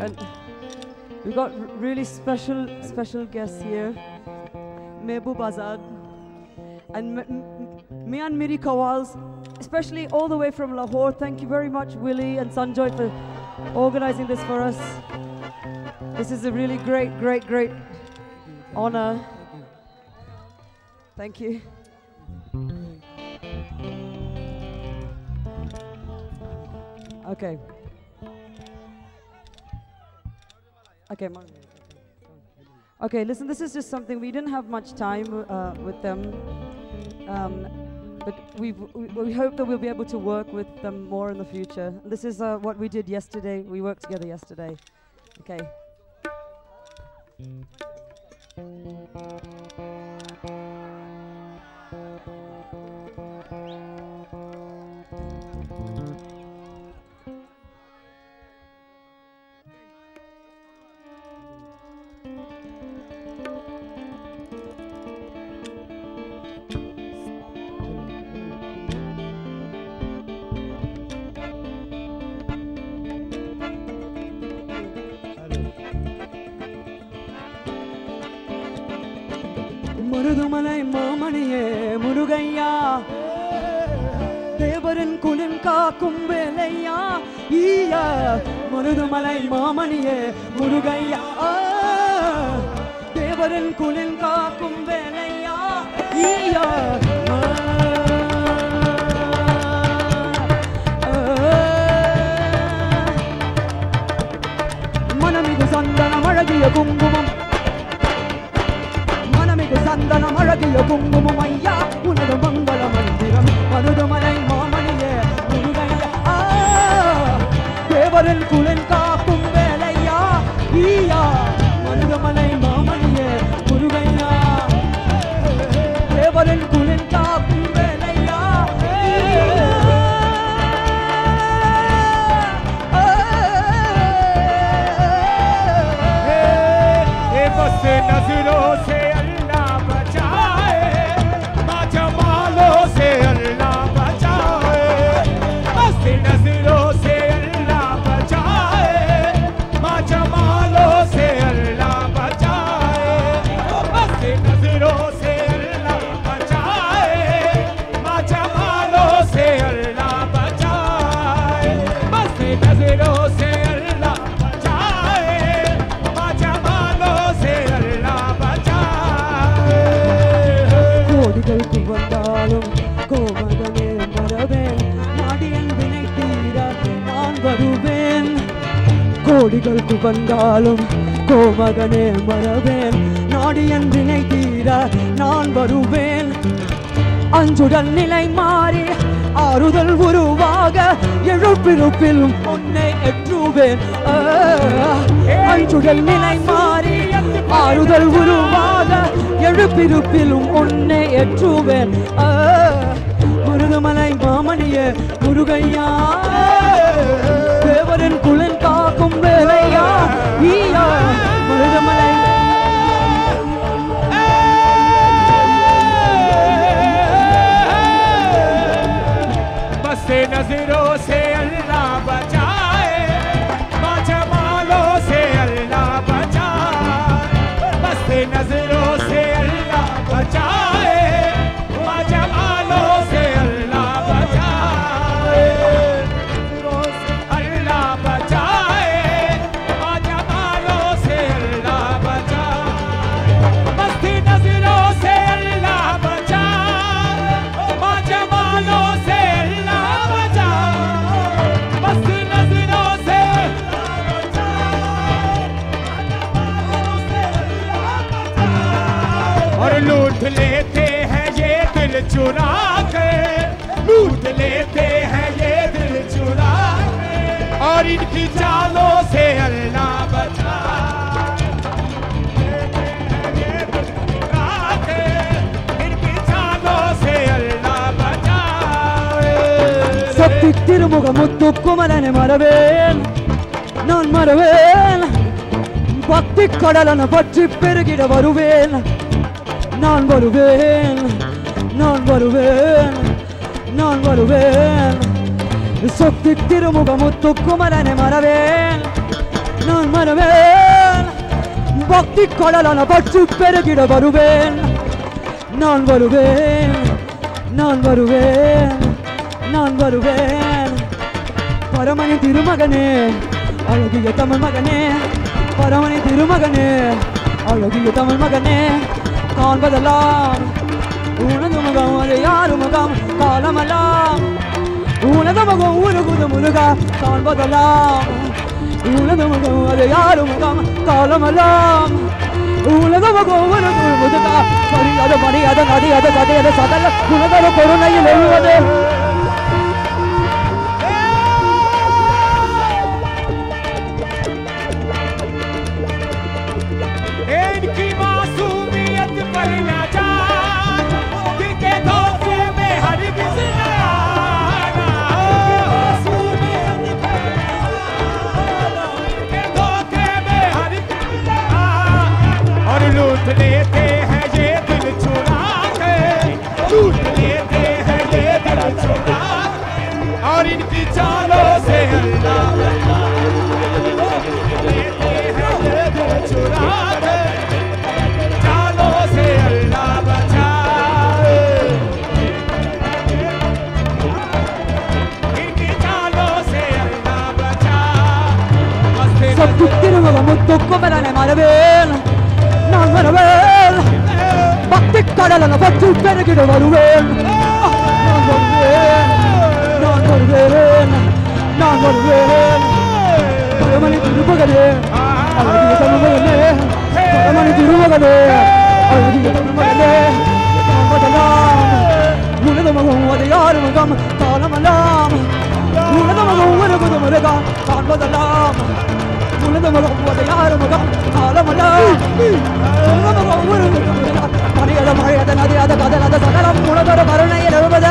And we got really special, special guests here. Mehboob Azad and M- M- Mian Miri Kawals, especially all the way from Lahore. Thank you very much, Willie and Sanjoy, for organizing this for us. This is a really great, great, great honor. Thank you. Okay. Okay, okay. Listen, this is just something we didn't have much time uh, with them, um, but we we hope that we'll be able to work with them more in the future. This is uh, what we did yesterday. We worked together yesterday. Okay. முருதுமலை மாமணியே முருகையா. தேவரின் குளிர் காக்கும் வேலையா ஈயா முருதுமலை மாமணியே முருகையா. தேவரின் குளிர் காக்கும் வேலையா ஈயா ஆ, மனமிகு சந்தனம் அழகிய குங்குமம். சந்தனம் அழகிய குங்குமம் ஐயா உனது மங்கள மந்திரம் மருதுமலை மாமணியே தேவரில் குளிர் காக்கும் வேலையா? ஈயா மருதுமலை மாமணியே முருகையா தேவரின் கொடிகள் வந்தாலும் கோமகனே மறவேன். நாடியன் வினை தீர நான் வருவேன். அஞ்சுடல் நிலை மாறி ஆறுதல் உருவாக எழுப்பிருப்பிலும் உன்னை எற்றுவேன் ஆ, அஞ்சுடல் நிலை மாறி ஆறுதல் உருவாக எழுப்பிருப்பிலும் உன்னை எற்றுவேன் முருகமலை மாமணிய முருகையா. लूट लेते हैं ये दिल चुरा कर लूट लेते हैं ये दिल चुरा कर और इनकी चालों से अल्लाह बचा। முகமுத்துக்குமலனை மறவேன் நான் மறவேன் பக்தி கடலன பற்றி பெருகிட வருவேன் நான் வருவேன் நான் வருவேன் நான் வருவேன். சக்தி திருமுக முத்து குமரனை மறவேன் நான் வருவேன் பக்தி கடலான பற்று பெருகிட வருவேன். நான் வருவேன் நான் வருவேன் நான் வருவேன். பரமனின் திருமகனே அழகிய தமிழ் மகனே. பரமனின் திருமகனே அழகிய தமிழ் மகனே. காண்பதெல்லாம். உனது முகம் அது யாரு முகம்? காலமெல்லாம். உனது முகம் உருகுது முருகா காண்பதெல்லாம். உனது முகம் அது யாரு முகம்? காலமெல்லாம். உனது முகம் உருகுது முருகா மரியாத மரியாத நதியாத கதையாத சகல உனதொரு பொருளையில் எழுவது. சத்துத்திருமுக முத்துக்குமரனை மறவேன் நான் மறவேன் பக்தி கடலில் பற்றி பெருகிட வருவேன் நான் வருவேன் நான் வருவேன் நான் வருவேன் பரமணி திருமகனே அழகிய தமிழே பரமணி திருமகனே அழகிய தமிழே காண்பதெல்லாம் உனது முகம் அது யார் முகம் காலமெல்லாம் உனது ஒரு உருகுது முருகா காண்பதெல்லாம் உனது முகம் அது யார் முகம் காலமெல்லாம் உனது முகம் உருகுது முருகா மணியத மழையத நதியத கதலத எழுபது